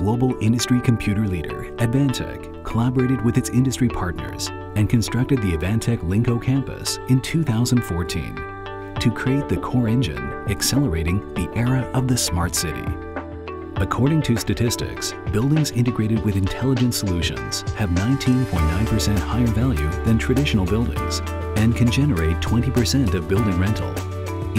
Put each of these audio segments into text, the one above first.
global industry computer leader, Advantech, collaborated with its industry partners and constructed the Advantech Linkou campus in 2014 to create the core engine accelerating the era of the smart city. According to statistics, buildings integrated with intelligent solutions have 19.9% higher value than traditional buildings and can generate 20% of building rental,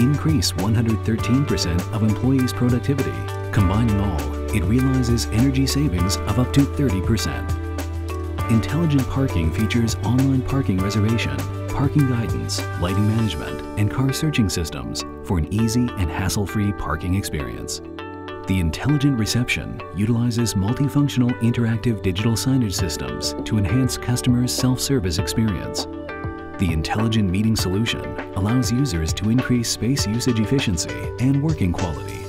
increase 113% of employees' productivity. Combining all, it realizes energy savings of up to 30%. Intelligent parking features online parking reservation, parking guidance, lighting management, and car searching systems for an easy and hassle-free parking experience. The Intelligent Reception utilizes multifunctional interactive digital signage systems to enhance customers' self-service experience. The Intelligent Meeting Solution allows users to increase space usage efficiency and working quality.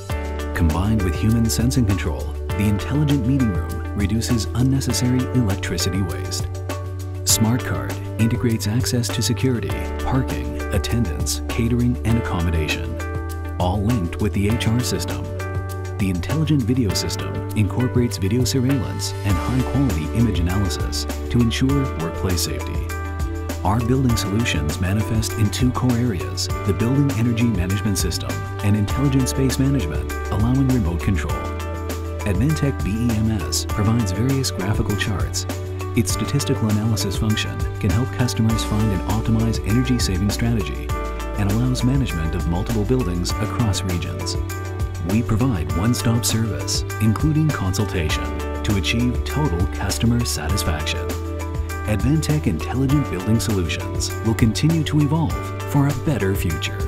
Combined with human sensing control, the Intelligent Meeting Room reduces unnecessary electricity waste. SmartCard integrates access to security, parking, attendance, catering, and accommodation, all linked with the HR system. The Intelligent Video System incorporates video surveillance and high-quality image analysis to ensure workplace safety. Our building solutions manifest in two core areas, the Building Energy Management System and Intelligent Space Management, allowing remote control. Advantech BEMS provides various graphical charts. Its statistical analysis function can help customers find and optimize energy saving strategy and allows management of multiple buildings across regions. We provide one-stop service, including consultation, to achieve total customer satisfaction. Advantech Intelligent Building Solutions will continue to evolve for a better future.